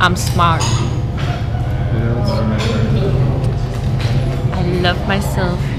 I'm smart. I love myself.